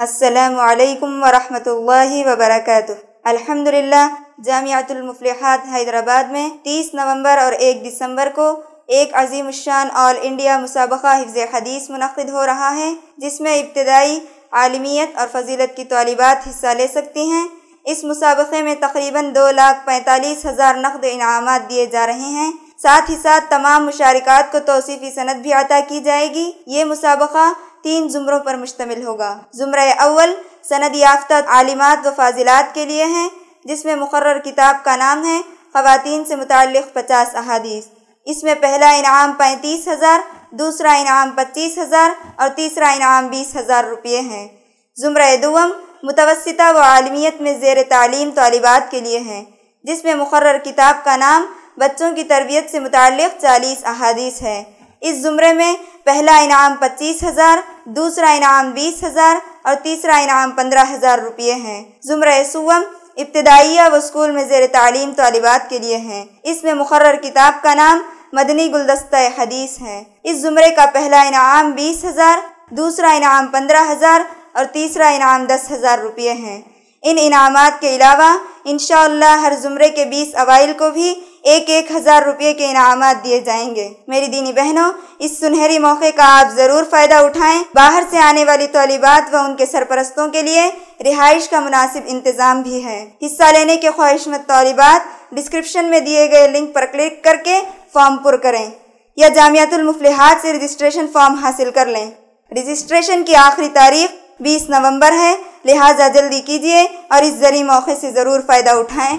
السلام علیکم ورحمۃ اللہ وبرکاتہ۔ الحمدللہ جامعۃ المفلحات حیدرآباد میں تیس نومبر اور ایک دسمبر کو ایک عظیم الشان آل انڈیا مسابقہ حفظ حدیث منعقد ہو رہا ہے، جس میں ابتدائی عالمیت اور فضیلت کی طالبات حصہ لے سکتی ہیں۔ اس مسابقے میں تقریباً دو لاکھ پینتالیس ہزار نقد انعامات دیے جا رہے ہیں۔ ساتھ ہی ساتھ تمام مشارکات کو توصیفی سند بھی عطا کی جائے گی۔ یہ مسابقہ تین زمروں پر مشتمل ہوگا۔ زمرہ اول سند یافتہ عالمات و فاضلات کے لیے ہیں، جس میں مقرر کتاب کا نام ہے، خواتین سے متعلق پچاس احادیث۔ اس میں پہلا انعام پینتیس ہزار، دوسرا انعام پچیس ہزار اور تیسرا انعام بیس ہزار روپے ہیں۔ زمرہ دوم متوسطہ و عالمیت میں زیر تعلیم طالبات کے لیے ہیں، جس میں مقرر کتاب کا نام بچوں کی تربیت سے متعلق چالیس احادیث ہے۔ اس زمرے میں پہلا انعام پچیس ہزار دوسرا انعام بیس ہزار اور تیسرا انعام پندرہ ہزار روپے ہیں۔ زمرہ سوم ابتدائیہ و اسکول میں زیر تعلیم طالبات کے لیے ہیں۔ اس میں مقرر کتاب کا نام مدنی گلدستہ حدیث ہے۔ اس زمرے کا پہلا انعام بیس ہزار، دوسرا انعام پندرہ ہزار اور تیسرا انعام دس ہزار روپے ہیں۔ ان انعامات کے علاوہ انشاءاللہ ہر زمرے کے بیس اوائل کو بھی ایک ایک ہزار روپے کے انعامات دیے جائیں گے۔ میری دینی بہنوں، اس سنہری موقع کا آپ ضرور فائدہ اٹھائیں۔ باہر سے آنے والی طالبات و ان کے سرپرستوں کے لیے رہائش کا مناسب انتظام بھی ہے۔ حصہ لینے کے خواہش مند طالبات، ڈسکرپشن میں دیے گئے لنک پر کلک کر کے فارم پر کریں یا جامعۃ المفلحات سے رجسٹریشن فارم حاصل کر لیں۔ رجسٹریشن کی آخری تاریخ بیس نومبر ہے، لہٰذا جلدی کیجیے اور اس ذریعہ موقع سے ضرور فائدہ اٹھائیں۔